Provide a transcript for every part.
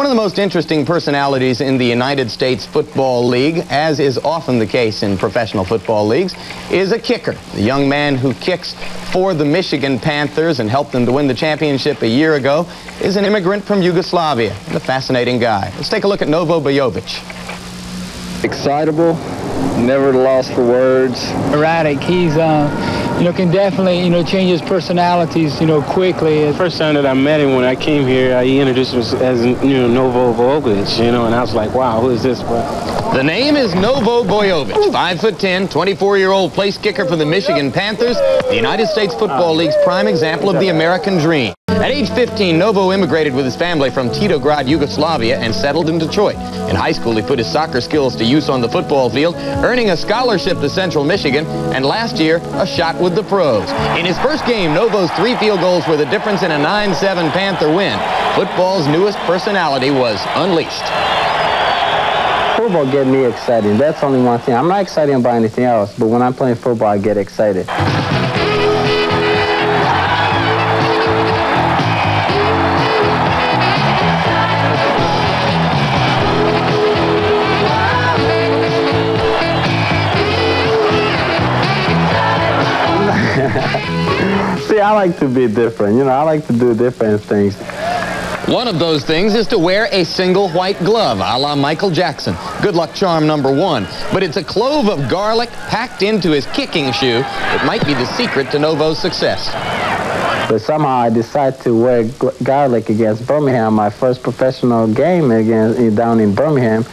One of the most interesting personalities in the United States Football League, as is often the case in professional football leagues, is a kicker. The young man who kicks for the Michigan Panthers and helped them to win the championship a year ago is an immigrant from Yugoslavia and a fascinating guy. Let's take a look at Novo Bojovic. Excitable, never lost for words. Erratic. He's uh, you know, can definitely, you know, change his personalities, you know, quickly. The first time that I met him when I came here, uh, he introduced himself as, you know, Novo Bojovic, you know, and I was like, wow, who is this? The name is Novo Bojovic, 5'10", 24-year-old place kicker for the Michigan Panthers, the United States Football League's prime example of the American dream. At age 15, Novo immigrated with his family from Titograd, Yugoslavia, and settled in Detroit. In high school, he put his soccer skills to use on the football field, earning a scholarship to Central Michigan, and last year, a shot with the pros. In his first game, Novo's three field goals were the difference in a 9-7 Panther win. Football's newest personality was unleashed. Football get me excited. That's only one thing. I'm not excited about anything else, but when I'm playing football, I get excited. See, I like to be different. You know, I like to do different things. One of those things is to wear a single white glove, a la Michael Jackson. Good luck charm number one. But it's a clove of garlic packed into his kicking shoe that might be the secret to Novo's success. But somehow I decided to wear garlic against Birmingham, my first professional game against, down in Birmingham.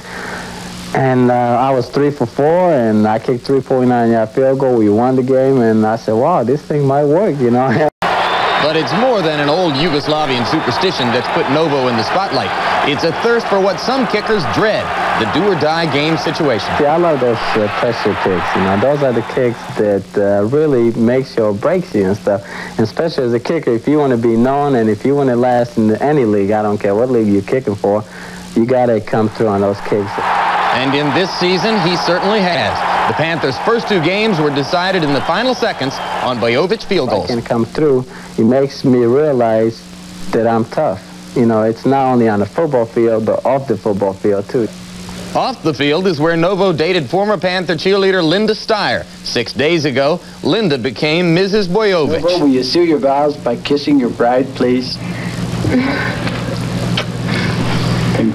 And uh, I was three for four, and I kicked 349-yard field goal. We won the game, and I said, wow, this thing might work, you know. but it's more than an old Yugoslavian superstition that's put Novo in the spotlight. It's a thirst for what some kickers dread, the do-or-die game situation. See, I love those uh, pressure kicks. You know, those are the kicks that uh, really makes you or breaks you and stuff. And especially as a kicker, if you want to be known and if you want to last in any league, I don't care what league you're kicking for, you got to come through on those kicks. And in this season, he certainly has. The Panthers' first two games were decided in the final seconds on Bojovic field goals. I can come through. It makes me realize that I'm tough. You know, it's not only on the football field, but off the football field, too. Off the field is where Novo dated former Panther cheerleader Linda Steyer. Six days ago, Linda became Mrs. Bojovic. Novo, will you seal your vows by kissing your bride, please?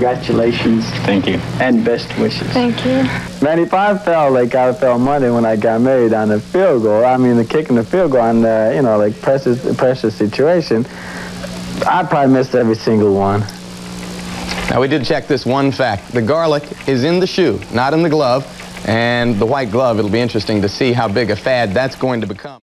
Congratulations. Thank you. And best wishes. Thank you. Man, if I felt like I felt money when I got married on the field goal, I mean, the kicking the field goal on the, you know, like precious, precious situation, I probably missed every single one. Now, we did check this one fact. The garlic is in the shoe, not in the glove. And the white glove, it'll be interesting to see how big a fad that's going to become.